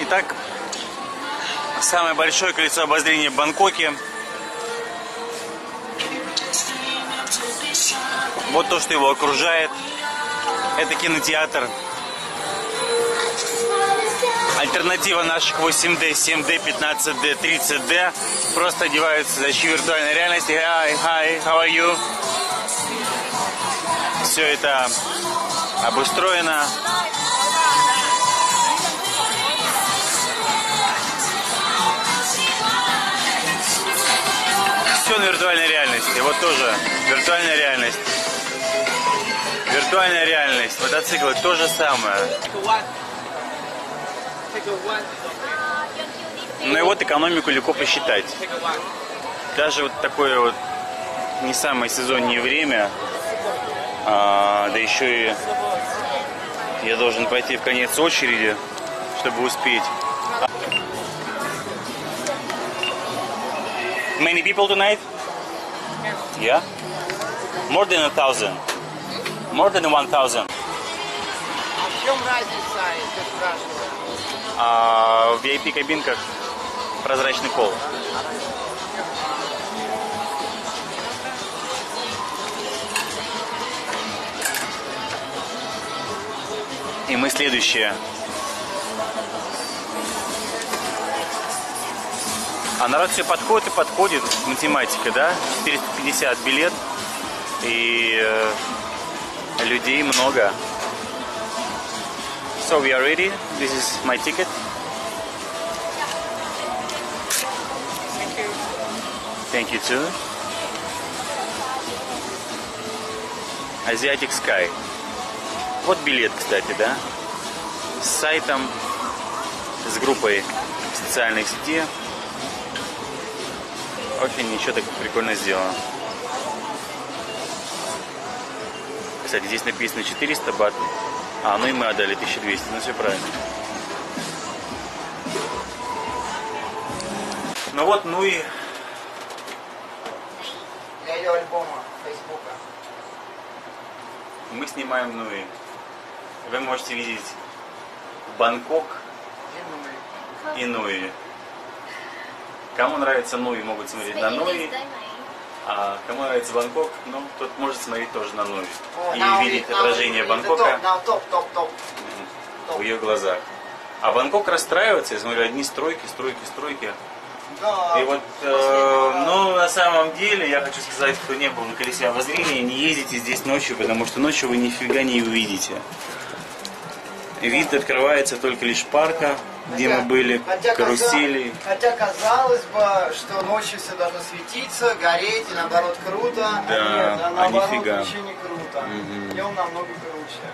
Итак, самое большое колесо обозрения в Бангкоке. Вот то, что его окружает. Это кинотеатр. Альтернатива наших 8D, 7D, 15D, 30D. Просто одеваются за очки виртуальной реальности. Hi, hi, how are you? Все это обустроено. На виртуальной реальности. Вот тоже виртуальная реальность. Виртуальная реальность. Мотоциклы то же самое. Ну и вот экономику легко посчитать. Даже вот такое вот не самое сезоннее время, а, да еще и я должен пойти в конец очереди, чтобы успеть. Many people tonight? Yeah? More than a thousand. More than one thousand. В чем разница, если спрашивают? А в VIP кабинках прозрачный пол. И мы следующее. А народ все подходит и подходит. Математика, да? 450 билет. И э, людей много. So we are ready. This is my ticket. Thank you too. Asiatic Sky. Вот билет, кстати, да? С сайтом, с группой в социальной сети. Очень ничего так прикольно сделано. Кстати, здесь написано 400 бат. А, ну и мы отдали 1200, ну все правильно. Ну вот, ну и Для ее альбома Фейсбука. мы снимаем Нуи. Вы можете видеть Бангкок и Нуи. Кому нравится Нуи, могут смотреть на Нуи. А кому нравится Бангкок, ну, тот может смотреть тоже на Нуи. И now видеть now отражение Бангкока top, в ее глазах. А Бангкок расстраивается, я смотрю, одни стройки, стройки, стройки. Да. И вот, э, ну, на самом деле, я хочу сказать, кто не был на колесе обозрения, не ездите здесь ночью, потому что ночью вы нифига не увидите. Вид открывается только лишь парка, где мы были, Хотя, карусели. хотя казалось бы, что ночью все должно светиться, гореть, и наоборот круто. Да, а нет, а а наоборот нифига. вообще не круто. Днем намного круче.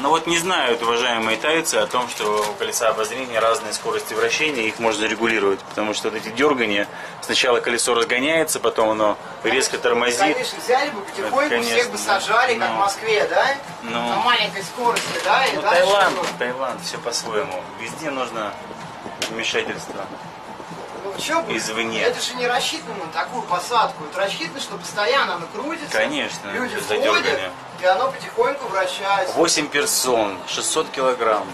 Но вот не знают уважаемые тайцы о том, что у колеса обозрения разные скорости вращения, их можно регулировать, потому что вот эти дергания, сначала колесо разгоняется, потом оно резко тормозит. Конечно, взяли бы потихоньку, конечно, всех бы сажали, как ну. в Москве, да? Ну. На маленькой скорости, да? И Ну, дальше Таиланд, бы- Таиланд, все по-своему. Везде нужно вмешательство. Ну, бы? извне. Это же не рассчитано на такую посадку. Это рассчитано, что постоянно оно крутится. Конечно, Люди входят. И оно потихоньку вращается. 8 персон, 600 килограмм.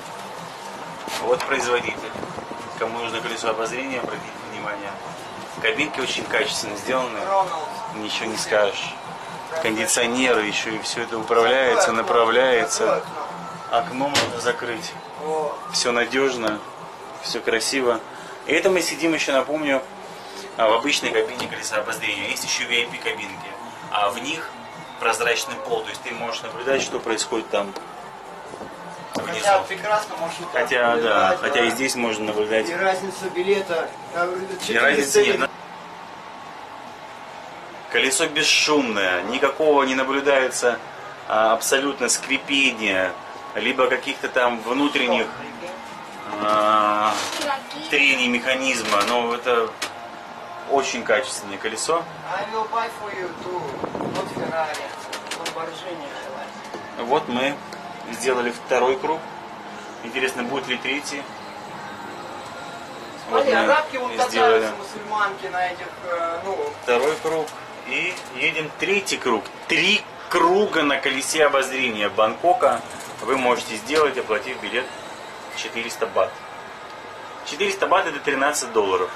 Вот производитель. Кому нужно колесо обозрения, обратите внимание. Кабинки очень качественно сделаны, ничего не скажешь. Кондиционеры еще и все это управляется, направляется. Окно? Можно закрыть. Все надежно, все красиво. И это мы сидим еще, напомню, а, в обычной кабине колеса обозрения. Есть еще VIP кабинки, а в них прозрачный пол, то есть ты можешь наблюдать, что происходит там внизу. Хотя прекрасно так Хотя, да, наблюдать, хотя и здесь можно наблюдать. И разница билета. э, И 400 разницы нет. Колесо бесшумное, никакого не наблюдается а, абсолютно скрипения, либо каких-то там внутренних а, трений механизма. Но это очень качественное колесо. I will buy for you too. Вот Lamborghini. Вот мы сделали второй круг. Интересно, будет ли третий? Вот Смотри, мы арабки вон катаются, мусульманки на этих, э, ну, второй круг. И едем третий круг. Три круга на колесе обозрения Бангкока вы можете сделать, оплатив билет 400 бат. 400 бат это 13 долларов.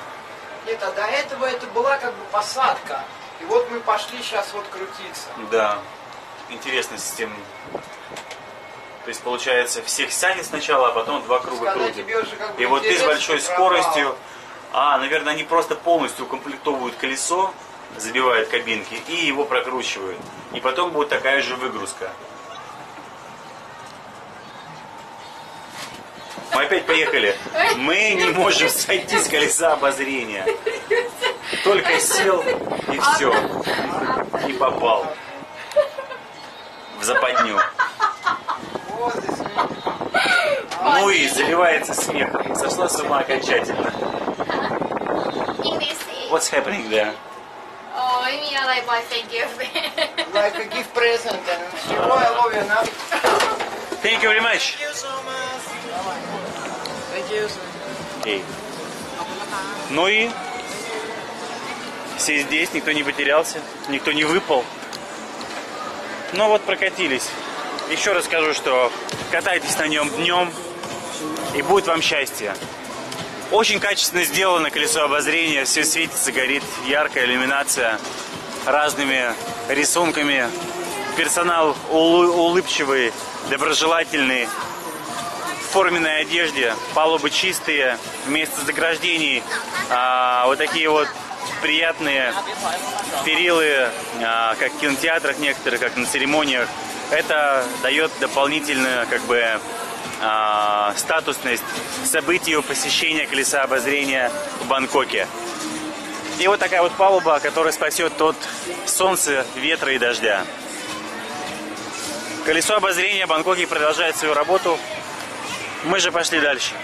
Нет, а до этого это была как бы посадка. И вот мы пошли сейчас вот крутиться. Да, интересная система. То есть получается всех сядет сначала, а потом два круга крутит. как бы И вот ты с большой пропал. скоростью, а, наверное, они просто полностью укомплектовывают колесо, забивают кабинки и его прокручивают. И потом будет такая же выгрузка. Мы опять поехали. Мы не можем сойти с колеса обозрения. Только сел и все. И попал. Западню. Ну и заливается смехом. Сошла с ума окончательно. What's happening there? Oh, I mean, like boyfriend, girlfriend. like a gift present. And всего I love you now. Thank you very much. Thank you. Окей. Ну и все здесь, никто не потерялся, никто не выпал. Ну вот прокатились. Еще раз скажу, что катайтесь на нем днем и будет вам счастье. Очень качественно сделано колесо обозрения, все светится, горит, яркая иллюминация разными рисунками. Персонал улы- улыбчивый, доброжелательный, в форменной одежде, палубы чистые, вместо заграждений а, вот такие вот приятные перилы, а, как в кинотеатрах некоторых, как на церемониях. Это дает дополнительную как бы а, статусность событию посещения колеса обозрения в Бангкоке. И вот такая вот палуба, которая спасет от солнца, ветра и дождя. Колесо обозрения в Бангкоке продолжает свою работу. Мы же пошли дальше.